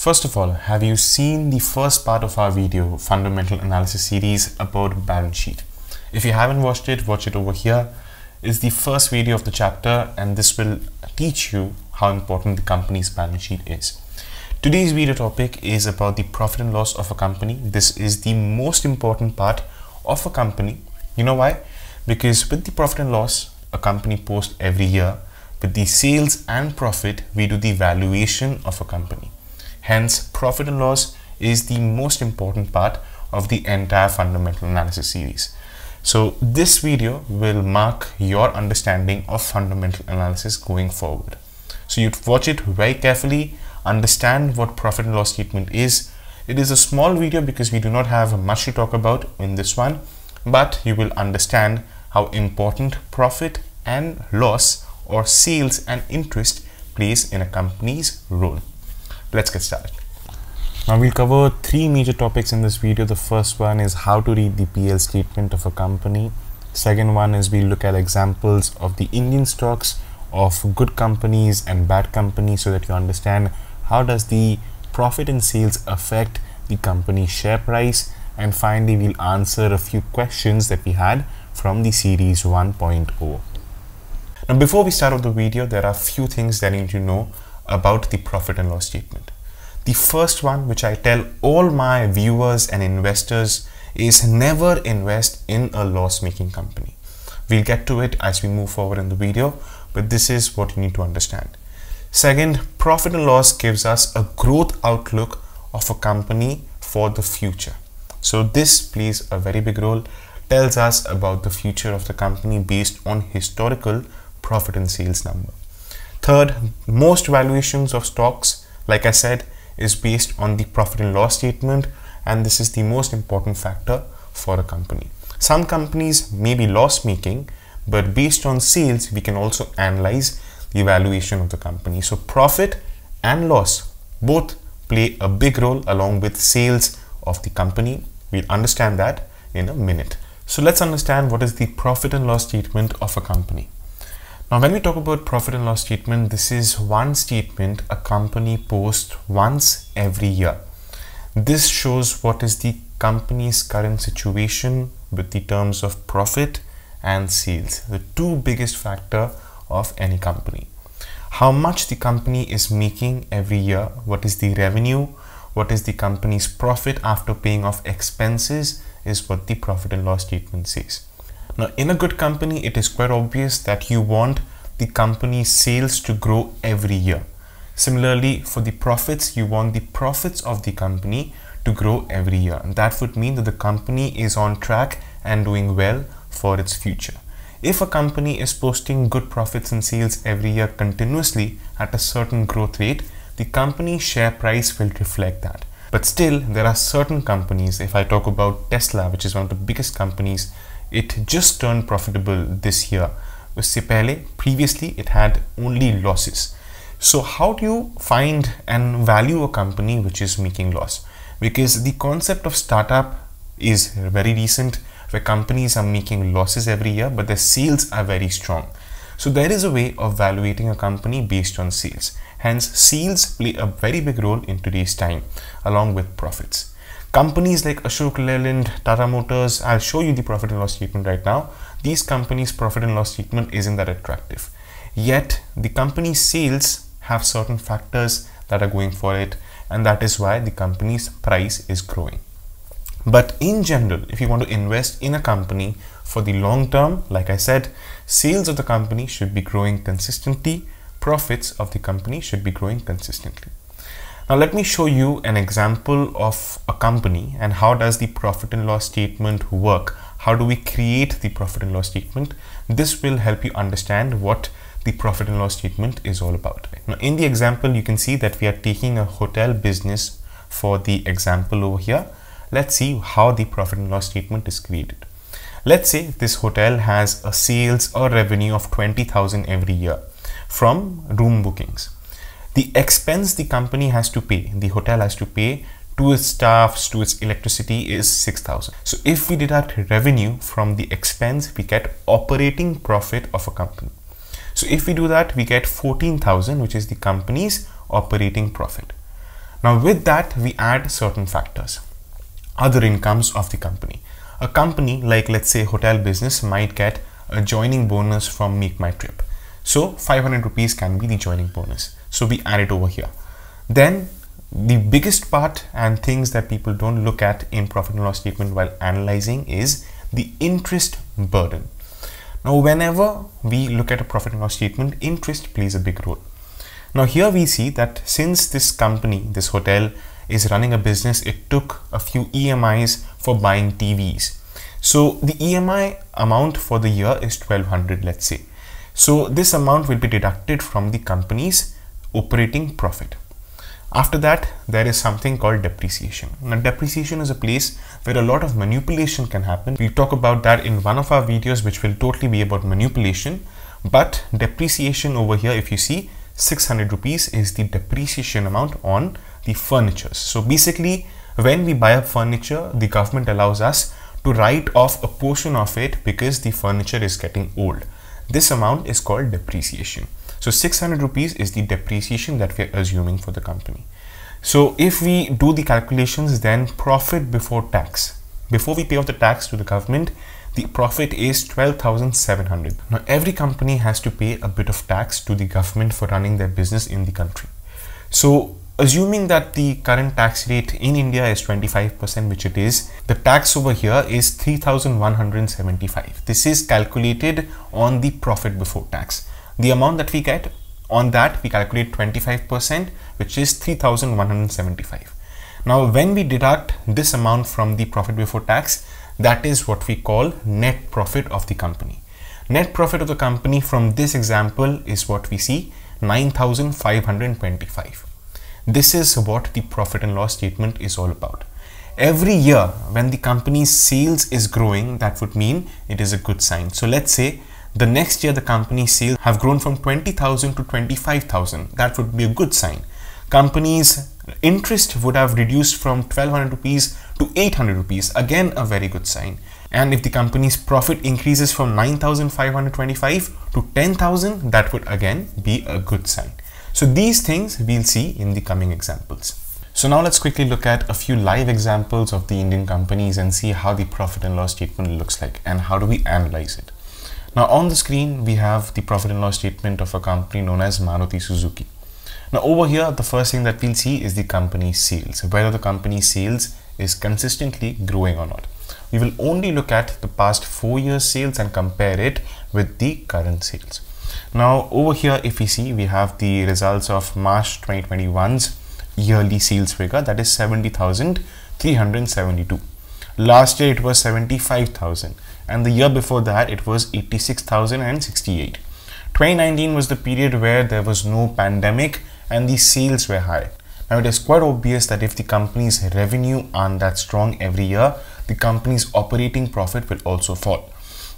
First of all, have you seen the first part of our video, Fundamental Analysis series about balance sheet? If you haven't watched it, watch it over here. It's the first video of the chapter and this will teach you how important the company's balance sheet is. Today's video topic is about the profit and loss of a company. This is the most important part of a company. You know why? Because with the profit and loss, a company posts every year. With the sales and profit, we do the valuation of a company. Hence, profit and loss is the most important part of the entire fundamental analysis series. So this video will mark your understanding of fundamental analysis going forward. So you watch it very carefully, understand what profit and loss statement is. It is a small video because we do not have much to talk about in this one, but you will understand how important profit and loss or sales and interest plays in a company's role let's get started. Now we'll cover three major topics in this video. The first one is how to read the PL statement of a company. Second one is we look at examples of the Indian stocks of good companies and bad companies so that you understand how does the profit and sales affect the company's share price and finally we'll answer a few questions that we had from the series 1.0. Now before we start off the video there are a few things that you need to know about the profit and loss statement. The first one, which I tell all my viewers and investors, is never invest in a loss making company. We'll get to it as we move forward in the video, but this is what you need to understand. Second, profit and loss gives us a growth outlook of a company for the future. So this plays a very big role, tells us about the future of the company based on historical profit and sales number. Third, most valuations of stocks, like I said, is based on the profit and loss statement, and this is the most important factor for a company. Some companies may be loss making, but based on sales, we can also analyze the valuation of the company. So, profit and loss both play a big role along with sales of the company. We'll understand that in a minute. So, let's understand what is the profit and loss statement of a company. Now, when we talk about profit and loss statement, this is one statement a company posts once every year. This shows what is the company's current situation with the terms of profit and sales, the two biggest factor of any company. How much the company is making every year, what is the revenue, what is the company's profit after paying off expenses is what the profit and loss statement says. Now, in a good company, it is quite obvious that you want the company's sales to grow every year. Similarly, for the profits, you want the profits of the company to grow every year. And that would mean that the company is on track and doing well for its future. If a company is posting good profits and sales every year continuously at a certain growth rate, the company's share price will reflect that. But still, there are certain companies, if I talk about Tesla, which is one of the biggest companies it just turned profitable this year. उससे previously it had only losses. So how do you find and value a company which is making loss? Because the concept of startup is very recent where companies are making losses every year but their sales are very strong. So there is a way of valuating a company based on sales. Hence sales play a very big role in today's time along with profits. Companies like Ashok Leyland, Tata Motors, I'll show you the profit and loss statement right now. These companies' profit and loss statement isn't that attractive. Yet, the company's sales have certain factors that are going for it, and that is why the company's price is growing. But in general, if you want to invest in a company for the long term, like I said, sales of the company should be growing consistently, profits of the company should be growing consistently. Now let me show you an example of a company and how does the profit and loss statement work. How do we create the profit and loss statement? This will help you understand what the profit and loss statement is all about. Now in the example, you can see that we are taking a hotel business for the example over here. Let's see how the profit and loss statement is created. Let's say this hotel has a sales or revenue of 20,000 every year from room bookings the expense the company has to pay, the hotel has to pay to its staffs, to its electricity is 6000. So if we deduct revenue from the expense, we get operating profit of a company. So if we do that, we get 14,000, which is the company's operating profit. Now with that, we add certain factors, other incomes of the company. A company like let's say hotel business might get a joining bonus from Make My Trip. So 500 rupees can be the joining bonus. So we add it over here. Then the biggest part and things that people don't look at in profit and loss statement while analyzing is the interest burden. Now, whenever we look at a profit and loss statement, interest plays a big role. Now, here we see that since this company, this hotel, is running a business, it took a few EMIs for buying TVs. So the EMI amount for the year is 1200, let's say. So this amount will be deducted from the company's operating profit. After that, there is something called depreciation. Now, depreciation is a place where a lot of manipulation can happen. We'll talk about that in one of our videos, which will totally be about manipulation. But depreciation over here, if you see, 600 rupees is the depreciation amount on the furniture. So basically, when we buy a furniture, the government allows us to write off a portion of it because the furniture is getting old. This amount is called depreciation. So 600 rupees is the depreciation that we are assuming for the company. So if we do the calculations, then profit before tax, before we pay off the tax to the government, the profit is 12,700. Now every company has to pay a bit of tax to the government for running their business in the country. So assuming that the current tax rate in India is 25%, which it is, the tax over here is 3,175. This is calculated on the profit before tax the amount that we get on that we calculate 25% which is 3175 now when we deduct this amount from the profit before tax that is what we call net profit of the company. Net profit of the company from this example is what we see 9525 this is what the profit and loss statement is all about. Every year when the company's sales is growing that would mean it is a good sign. So let's say the next year the company's sales have grown from 20,000 to 25,000. That would be a good sign. Company's interest would have reduced from 1200 rupees to 800 rupees. Again, a very good sign. And if the company's profit increases from 9,525 to 10,000, that would again be a good sign. So these things we'll see in the coming examples. So now let's quickly look at a few live examples of the Indian companies and see how the profit and loss statement looks like and how do we analyze it. Now on the screen, we have the profit and loss statement of a company known as Maruti Suzuki. Now over here, the first thing that we'll see is the company's sales, whether the company's sales is consistently growing or not. We will only look at the past four years sales and compare it with the current sales. Now over here, if we see, we have the results of March 2021's yearly sales figure that is 70,372. Last year it was 75,000 and the year before that it was 86,068. 2019 was the period where there was no pandemic and the sales were high. Now it is quite obvious that if the company's revenue aren't that strong every year, the company's operating profit will also fall.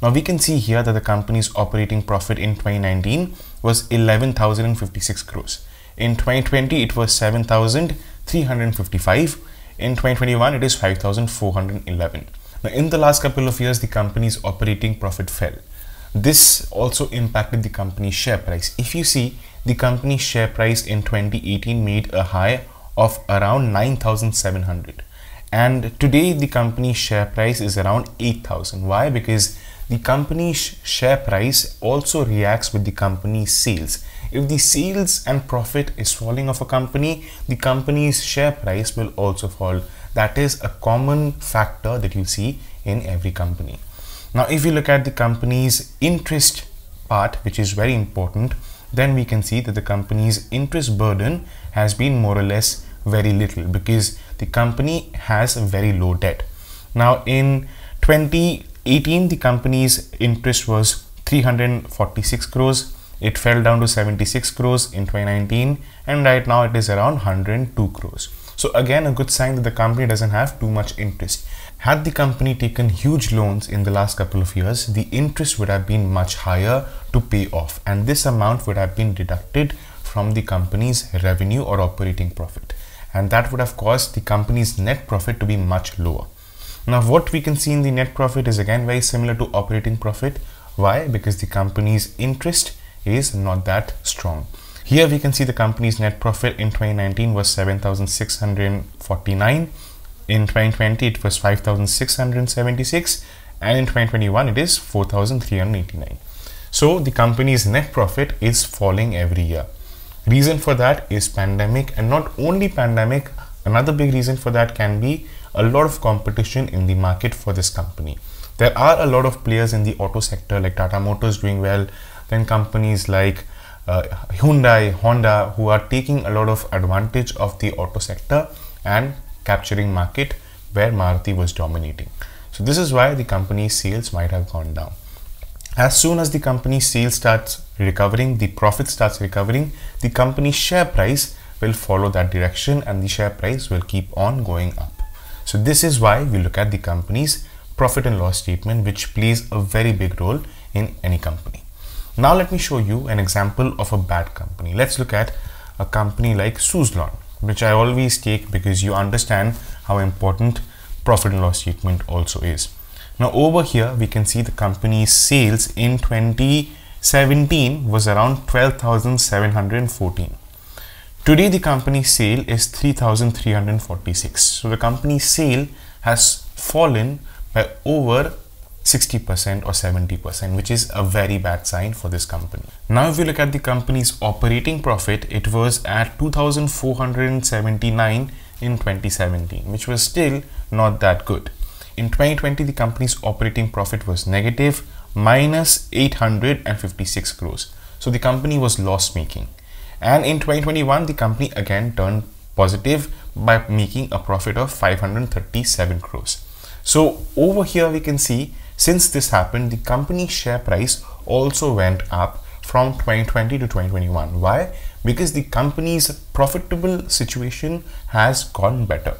Now we can see here that the company's operating profit in 2019 was 11,056 crores. In 2020 it was 7,355. In 2021 it is 5,411. Now, in the last couple of years, the company's operating profit fell. This also impacted the company's share price. If you see, the company's share price in 2018 made a high of around 9,700 and today the company's share price is around 8000 why? Because the company's share price also reacts with the company's sales. If the sales and profit is falling of a company the company's share price will also fall that is a common factor that you see in every company. Now, if you look at the company's interest part, which is very important, then we can see that the company's interest burden has been more or less very little because the company has a very low debt. Now, in 2018, the company's interest was 346 crores. It fell down to 76 crores in 2019, and right now it is around 102 crores. So again, a good sign that the company doesn't have too much interest. Had the company taken huge loans in the last couple of years, the interest would have been much higher to pay off and this amount would have been deducted from the company's revenue or operating profit and that would have caused the company's net profit to be much lower. Now what we can see in the net profit is again very similar to operating profit. Why? Because the company's interest is not that strong. Here we can see the company's net profit in 2019 was 7,649. In 2020 it was 5,676 and in 2021 it is 4,389. So the company's net profit is falling every year. Reason for that is pandemic and not only pandemic, another big reason for that can be a lot of competition in the market for this company. There are a lot of players in the auto sector like Tata Motors doing well, then companies like uh, Hyundai, Honda who are taking a lot of advantage of the auto sector and capturing market where Maruti was dominating. So this is why the company's sales might have gone down. As soon as the company's sales starts recovering, the profit starts recovering, the company's share price will follow that direction and the share price will keep on going up. So this is why we look at the company's profit and loss statement which plays a very big role in any company. Now let me show you an example of a bad company. Let's look at a company like Suzlon which I always take because you understand how important profit and loss statement also is. Now over here we can see the company's sales in 2017 was around 12,714. Today the company's sale is 3,346. So the company's sale has fallen by over 60% or 70%, which is a very bad sign for this company. Now, if you look at the company's operating profit, it was at 2,479 in 2017, which was still not that good. In 2020, the company's operating profit was negative, minus 856 crores. So the company was loss making. And in 2021, the company again turned positive by making a profit of 537 crores. So over here, we can see since this happened, the company share price also went up from 2020 to 2021. Why? Because the company's profitable situation has gotten better.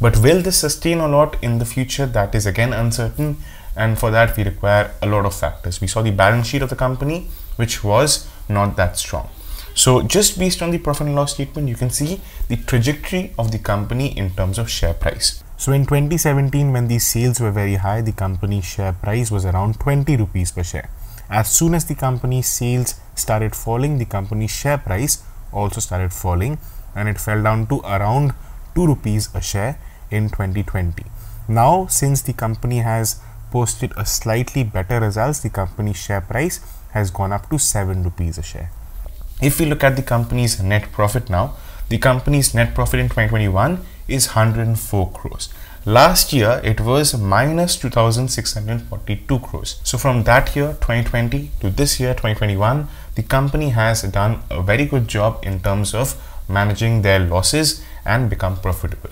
But will this sustain or not in the future? That is again uncertain. And for that, we require a lot of factors. We saw the balance sheet of the company, which was not that strong. So just based on the profit and loss statement, you can see the trajectory of the company in terms of share price. So in 2017, when the sales were very high, the company's share price was around 20 rupees per share. As soon as the company's sales started falling, the company's share price also started falling and it fell down to around 2 rupees a share in 2020. Now, since the company has posted a slightly better results, the company's share price has gone up to 7 rupees a share. If we look at the company's net profit now, the company's net profit in 2021 is 104 crores. Last year it was minus 2642 crores. So from that year 2020 to this year 2021, the company has done a very good job in terms of managing their losses and become profitable.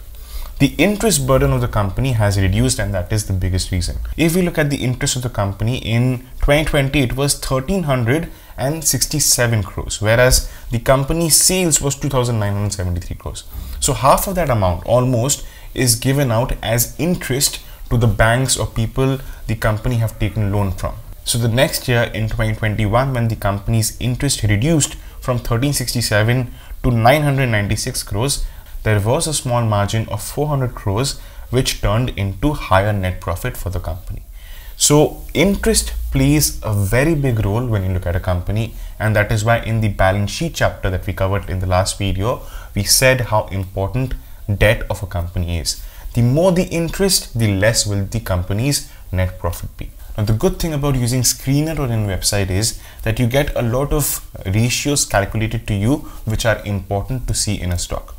The interest burden of the company has reduced and that is the biggest reason. If we look at the interest of the company in 2020, it was 1367 crores, whereas the company's sales was 2973 crores. So half of that amount almost is given out as interest to the banks or people the company have taken loan from. So the next year in 2021 when the company's interest reduced from 1367 to 996 crores there was a small margin of 400 crores which turned into higher net profit for the company. So interest plays a very big role when you look at a company and that is why in the balance sheet chapter that we covered in the last video we said how important debt of a company is. The more the interest, the less will the company's net profit be. Now the good thing about using Screener or any website is that you get a lot of ratios calculated to you which are important to see in a stock.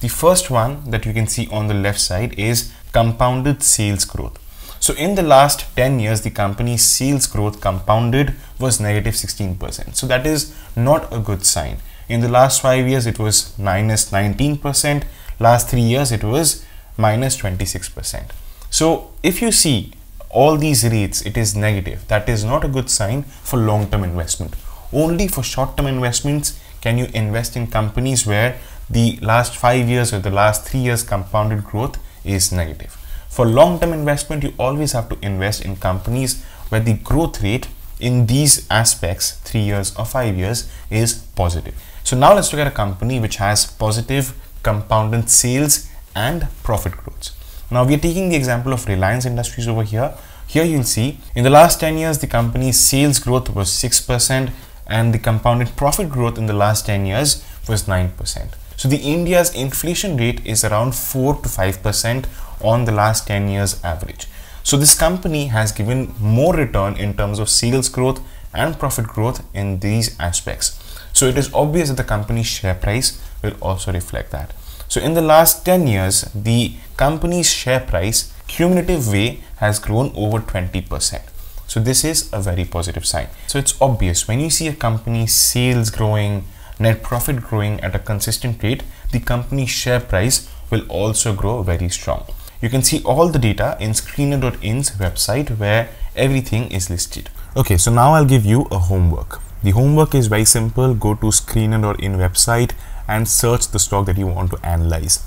The first one that you can see on the left side is compounded sales growth. So in the last 10 years, the company's sales growth compounded was negative 16%. So that is not a good sign. In the last five years, it was minus 19%. Last three years, it was minus 26%. So if you see all these rates, it is negative. That is not a good sign for long-term investment. Only for short-term investments can you invest in companies where the last five years or the last three years compounded growth is negative. For long-term investment, you always have to invest in companies where the growth rate in these aspects, three years or five years, is positive. So now let's look at a company which has positive compounded sales and profit growth. Now we are taking the example of Reliance Industries over here. Here you'll see in the last 10 years, the company's sales growth was 6% and the compounded profit growth in the last 10 years was 9%. So the India's inflation rate is around 4 to 5% on the last 10 years average. So this company has given more return in terms of sales growth and profit growth in these aspects. So it is obvious that the company's share price will also reflect that. So in the last 10 years, the company's share price cumulative way has grown over 20%. So this is a very positive sign. So it's obvious when you see a company's sales growing, net profit growing at a consistent rate, the company's share price will also grow very strong. You can see all the data in screener.in's website where everything is listed. Okay, so now I'll give you a homework. The homework is very simple. Go to screener.in website and search the stock that you want to analyze.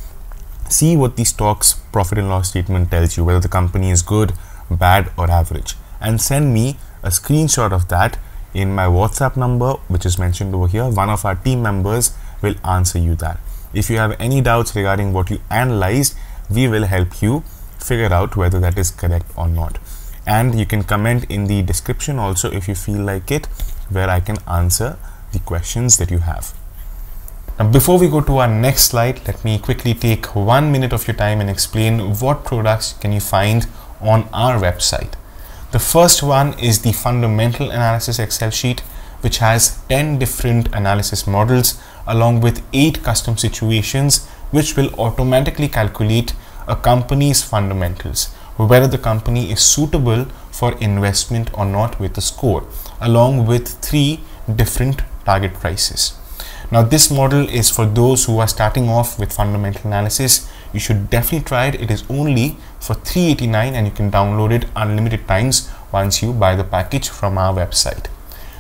See what the stock's profit and loss statement tells you, whether the company is good, bad, or average, and send me a screenshot of that in my WhatsApp number, which is mentioned over here. One of our team members will answer you that. If you have any doubts regarding what you analyzed, we will help you figure out whether that is correct or not. And you can comment in the description also if you feel like it, where I can answer the questions that you have. Now, before we go to our next slide, let me quickly take one minute of your time and explain what products can you find on our website. The first one is the fundamental analysis Excel sheet, which has 10 different analysis models along with 8 custom situations, which will automatically calculate a company's fundamentals, whether the company is suitable for investment or not with a score, along with three different target prices. Now this model is for those who are starting off with fundamental analysis. You should definitely try it. It is only for 389 and you can download it unlimited times once you buy the package from our website.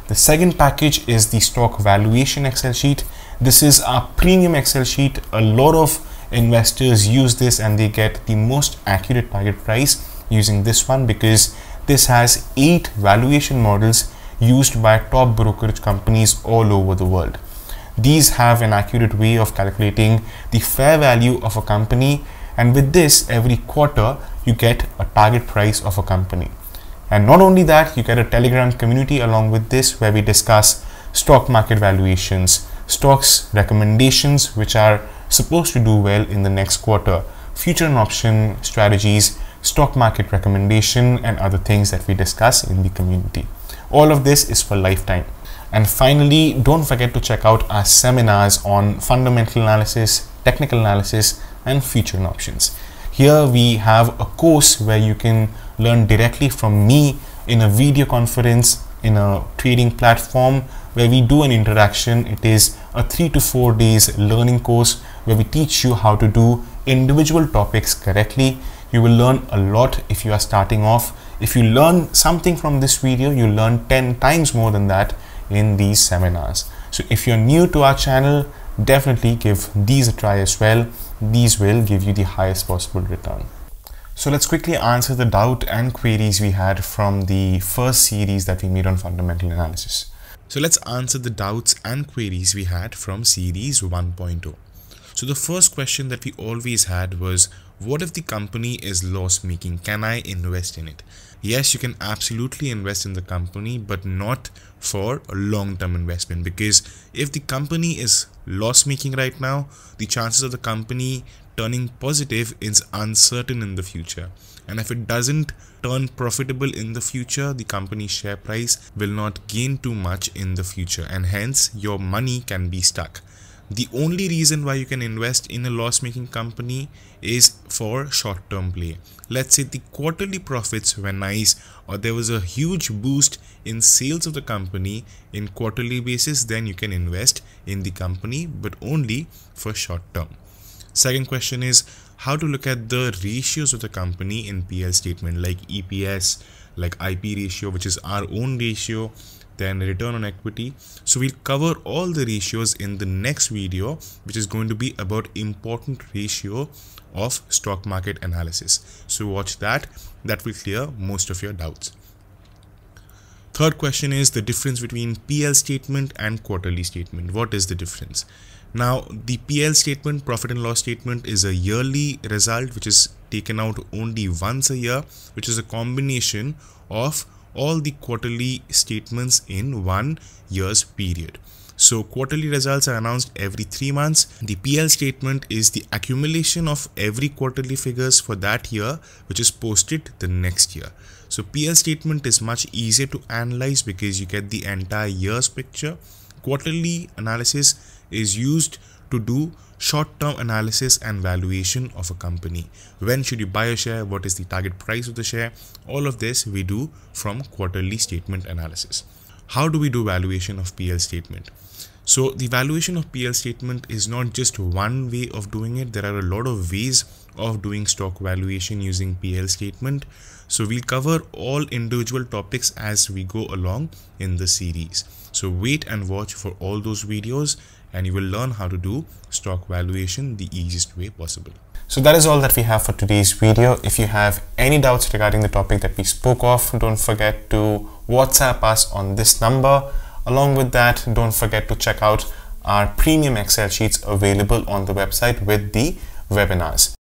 The second package is the stock valuation Excel sheet. This is a premium Excel sheet. A lot of investors use this and they get the most accurate target price using this one because this has eight valuation models used by top brokerage companies all over the world. These have an accurate way of calculating the fair value of a company and with this every quarter you get a target price of a company. And not only that, you get a Telegram community along with this where we discuss stock market valuations, stocks recommendations which are supposed to do well in the next quarter, future and option strategies, stock market recommendation and other things that we discuss in the community. All of this is for lifetime. And finally, don't forget to check out our seminars on fundamental analysis, technical analysis, and future and options. Here we have a course where you can learn directly from me in a video conference in a trading platform where we do an interaction. It is a three to four days learning course where we teach you how to do individual topics correctly. You will learn a lot if you are starting off. If you learn something from this video, you learn 10 times more than that in these seminars. So if you're new to our channel, definitely give these a try as well. These will give you the highest possible return. So let's quickly answer the doubt and queries we had from the first series that we made on fundamental analysis. So let's answer the doubts and queries we had from series 1.0. So the first question that we always had was, what if the company is loss making? Can I invest in it? Yes, you can absolutely invest in the company, but not for a long term investment because if the company is loss making right now, the chances of the company turning positive is uncertain in the future. And if it doesn't turn profitable in the future, the company's share price will not gain too much in the future, and hence your money can be stuck. The only reason why you can invest in a loss making company is for short term play. Let's say the quarterly profits were nice or there was a huge boost in sales of the company in quarterly basis, then you can invest in the company, but only for short term. Second question is how to look at the ratios of the company in PL statement like EPS, like IP ratio, which is our own ratio, then return on equity. So we'll cover all the ratios in the next video which is going to be about important ratio of stock market analysis. So watch that. That will clear most of your doubts. Third question is the difference between pl statement and quarterly statement. What is the difference now the pl statement profit and loss statement is a yearly result which is taken out only once a year which is a combination of all the quarterly statements in one year's period. So quarterly results are announced every three months. The PL statement is the accumulation of every quarterly figures for that year, which is posted the next year. So PL statement is much easier to analyze because you get the entire year's picture. Quarterly analysis is used to do short-term analysis and valuation of a company. When should you buy a share? What is the target price of the share? All of this we do from quarterly statement analysis. How do we do valuation of PL statement? So the valuation of PL statement is not just one way of doing it. There are a lot of ways of doing stock valuation using PL statement. So we'll cover all individual topics as we go along in the series. So wait and watch for all those videos and you will learn how to do stock valuation the easiest way possible. So that is all that we have for today's video. If you have any doubts regarding the topic that we spoke of, don't forget to WhatsApp us on this number Along with that, don't forget to check out our premium Excel sheets available on the website with the webinars.